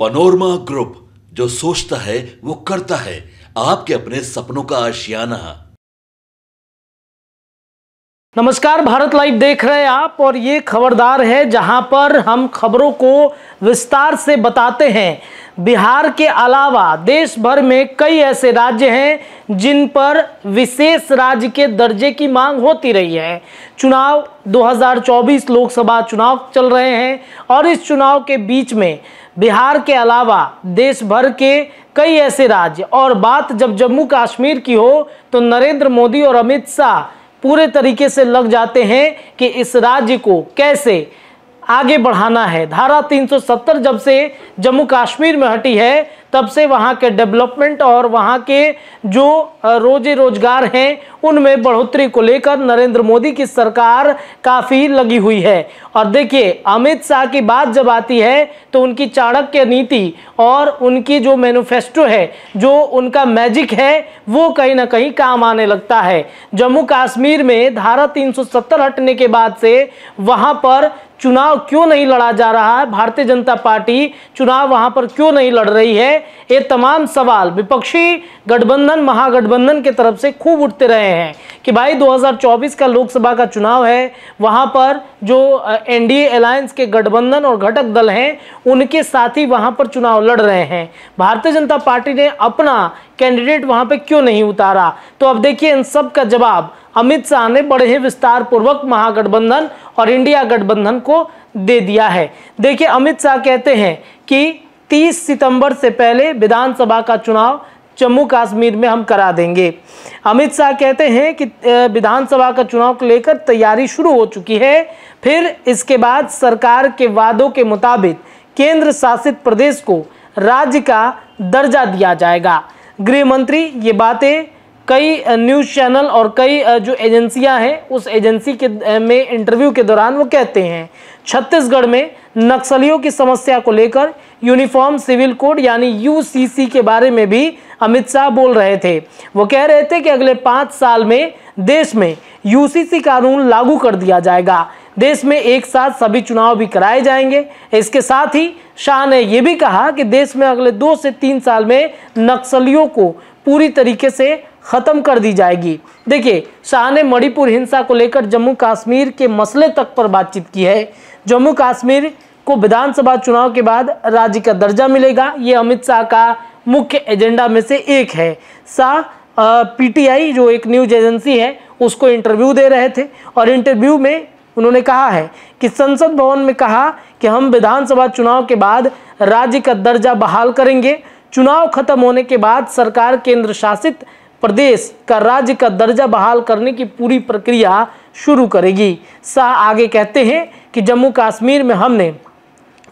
Panorama group जो सोचता है, वो करता है। आपके अपने सपनों का आशियाना। नमस्कार, भारत लाइव देख रहे हैं आप और ये खबरदार है जहाँ पर हम खबरों को विस्तार से बताते हैं। बिहार के अलावा देश भर में कई ऐसे राज्य हैं जिन पर विशेष राज्य के दर्जे की मांग होती रही है। चुनाव 2024 लोकसभा चुनाव चल रहे हैं और इस चुनाव के बीच में बिहार के अलावा देश भर के कई ऐसे राज्य। और बात जब जम्मू कश्मीर की हो तो नरेंद्र मोदी और अमित शाह पूरे तरीके से लग जाते हैं कि इस राज्य को कैसे आगे बढ़ाना है। धारा 370 जब से जम्मू कश्मीर में हटी है तब से वहाँ के डेवलपमेंट और वहाँ के जो रोज़े रोज़गार हैं, उनमें बढ़ोतरी को लेकर नरेंद्र मोदी की सरकार काफ़ी लगी हुई है। और देखिए, अमित शाह की बात जब आती है तो उनकी चाणक्य नीति और उनकी जो मैनिफेस्टो है, जो उनका मैजिक है, वो कहीं ना कहीं काम आने लगता है। जम्मू कश्मीर में धारा 370 हटने के बाद से वहाँ पर चुनाव क्यों नहीं लड़ा जा रहा? है भारतीय जनता पार्टी चुनाव वहाँ पर क्यों नहीं लड़ रही है? ये तमाम सवाल विपक्षी गठबंधन, महागठबंधन की तरफ़ से खूब उठते रहे हैं कि भाई 2024 का लोकसभा का चुनाव है, वहाँ पर जो एनडीए अलायंस के गठबंधन और घटक दल हैं, उनके साथ वहाँ पर चुनाव लड़ रहे हैं। भारतीय जनता पार्टी ने अपना कैंडिडेट वहाँ पे क्यों नहीं उतारा? तो अब देखिए इन सब का जवाब अमित शाह ने बड़े ही विस्तार पूर्वक महागठबंधन और इंडिया गठबंधन को दे दिया है। देखिए अमित शाह कहते हैं कि 30 सितंबर से पहले विधानसभा का चुनाव जम्मू कश्मीर में हम करा देंगे। अमित शाह कहते हैं कि विधानसभा का चुनाव को लेकर तैयारी शुरू हो चुकी है। फिर इसके बाद सरकार के वादों के मुताबिक केंद्र शासित प्रदेश को राज्य का दर्जा दिया जाएगा। गृह मंत्री ये बातें कई न्यूज़ चैनल और कई जो एजेंसियाँ हैं, उस एजेंसी के में इंटरव्यू के दौरान वो कहते हैं, छत्तीसगढ़ में नक्सलियों की समस्या को लेकर यूनिफॉर्म सिविल कोड यानी यूसीसी के बारे में भी अमित शाह बोल रहे थे। वो कह रहे थे कि अगले पाँच साल में देश में यूसीसी कानून लागू कर दिया जाएगा। देश में एक साथ सभी चुनाव भी कराए जाएँगे। इसके साथ ही शाह ने यह भी कहा कि देश में अगले दो से तीन साल में नक्सलियों को पूरी तरीके से ख़त्म कर दी जाएगी। देखिए, शाह ने मणिपुर हिंसा को लेकर जम्मू कश्मीर के मसले तक पर बातचीत की है। जम्मू कश्मीर को विधानसभा चुनाव के बाद राज्य का दर्जा मिलेगा। ये अमित शाह का मुख्य एजेंडा में से एक है। शाह पीटीआई, जो एक न्यूज़ एजेंसी है, उसको इंटरव्यू दे रहे थे और इंटरव्यू में उन्होंने कहा है कि संसद भवन में कहा कि हम विधानसभा चुनाव के बाद राज्य का दर्जा बहाल करेंगे। चुनाव खत्म होने के बाद सरकार केंद्र शासित प्रदेश का राज्य का दर्जा बहाल करने की पूरी प्रक्रिया शुरू करेगी। शाह आगे कहते हैं कि जम्मू कश्मीर में हमने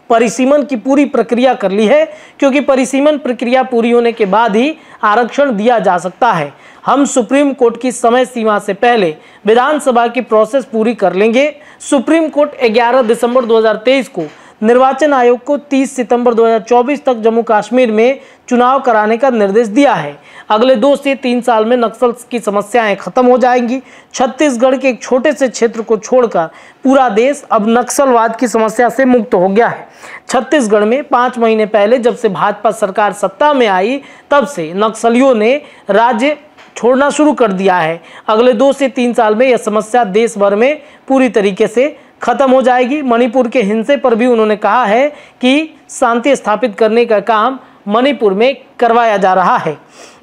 परिसीमन की पूरी प्रक्रिया कर ली है, क्योंकि परिसीमन प्रक्रिया पूरी होने के बाद ही आरक्षण दिया जा सकता है। हम सुप्रीम कोर्ट की समय सीमा से पहले विधानसभा की प्रोसेस पूरी कर लेंगे। सुप्रीम कोर्ट 11 दिसंबर 2023 को निर्वाचन आयोग को 30 सितंबर 2024 तक जम्मू कश्मीर में चुनाव कराने का निर्देश दिया है। अगले दो से तीन साल में नक्सल की समस्याएँ खत्म हो जाएँगी। छत्तीसगढ़ के एक छोटे से क्षेत्र को छोड़कर पूरा देश अब नक्सलवाद की समस्या से मुक्त हो गया है। छत्तीसगढ़ में पाँच महीने पहले जब से भाजपा सरकार सत्ता में आई, तब से नक्सलियों ने राज्य छोड़ना शुरू कर दिया है। अगले दो से तीन साल में यह समस्या देश भर में पूरी तरीके से खत्म हो जाएगी। मणिपुर के हिंसे पर भी उन्होंने कहा है कि शांति स्थापित करने का काम मणिपुर में करवाया जा रहा है।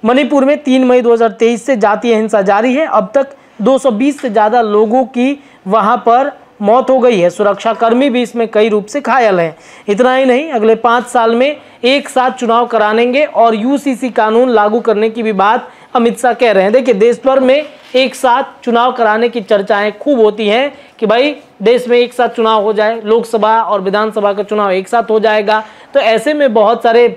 मणिपुर में तीन मई 2023 से जातीय हिंसा जारी है। अब तक 220 से ज़्यादा लोगों की वहाँ पर मौत हो गई है। सुरक्षाकर्मी भी इसमें कई रूप से घायल हैं। इतना ही नहीं, अगले पाँच साल में एक साथ चुनाव करानेंगे और यूसीसी कानून लागू करने की भी बात अमित शाह कह रहे हैं। देखिए देश भर में एक साथ चुनाव कराने की चर्चाएँ खूब होती हैं कि भाई, देश में एक साथ चुनाव हो जाए, लोकसभा और विधानसभा का चुनाव एक साथ हो जाएगा। तो ऐसे में बहुत सारे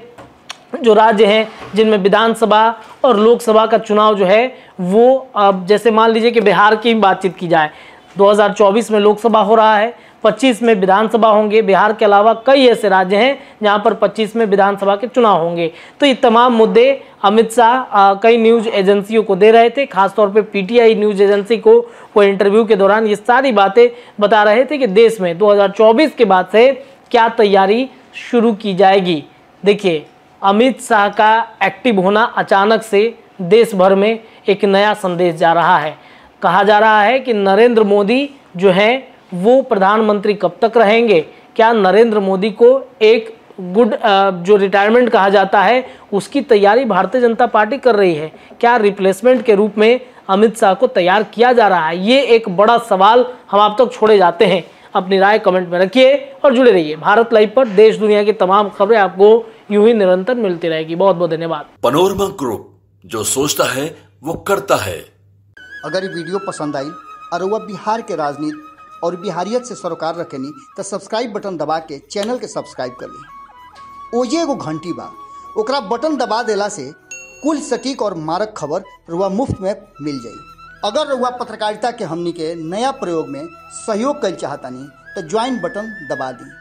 जो राज्य हैं, जिनमें विधानसभा और लोकसभा का चुनाव जो है, वो अब जैसे मान लीजिए कि बिहार की बातचीत की जाए। 2024 में लोकसभा हो रहा है 25 में विधानसभा होंगे। बिहार के अलावा कई ऐसे राज्य हैं, जहाँ पर 25 में विधानसभा के चुनाव होंगे। तो ये तमाम मुद्दे अमित शाह कई न्यूज़ एजेंसियों को दे रहे थे, खासतौर पे पीटीआई न्यूज़ एजेंसी को, वो इंटरव्यू के दौरान ये सारी बातें बता रहे थे कि देश में 2024 के बाद से क्या तैयारी शुरू की जाएगी। देखिए अमित शाह का एक्टिव होना अचानक से देश भर में एक नया संदेश जा रहा है। कहा जा रहा है कि नरेंद्र मोदी जो हैं, वो प्रधानमंत्री कब तक रहेंगे? क्या नरेंद्र मोदी को एक गुड जो रिटायरमेंट कहा जाता है, उसकी तैयारी भारतीय जनता पार्टी कर रही है? क्या रिप्लेसमेंट के रूप में अमित शाह को तैयार किया जा रहा है? ये एक बड़ा सवाल हम आप तक तो छोड़े जाते हैं। अपनी राय कमेंट में रखिए और जुड़े रहिए। भारत लाइव पर देश दुनिया की तमाम खबरें आपको यूँ ही निरंतर मिलती रहेगी। बहुत बहुत धन्यवाद। पनोरमा ग्रुप जो सोचता है वो करता है। अगर ये वीडियो पसंद आई और वह बिहार के राजनीति और बिहारियत से सरोकार रखेनी तो सब्सक्राइब बटन दबा के चैनल के सब्सक्राइब कर ली। ओजे एगो घंटी बा। ओकरा बटन दबा देला से कुल सटीक और मारक खबर रुआ मुफ़्त में मिल जाई। अगर रुआ पत्रकारिता के हमनी के नया प्रयोग में सहयोग कर चाहतानी तो ज्वाइन बटन दबा दी।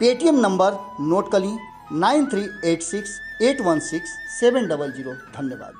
पेटीएम नंबर नोट कर ली nine three eight six eight one six seven double zero. धन्यवाद।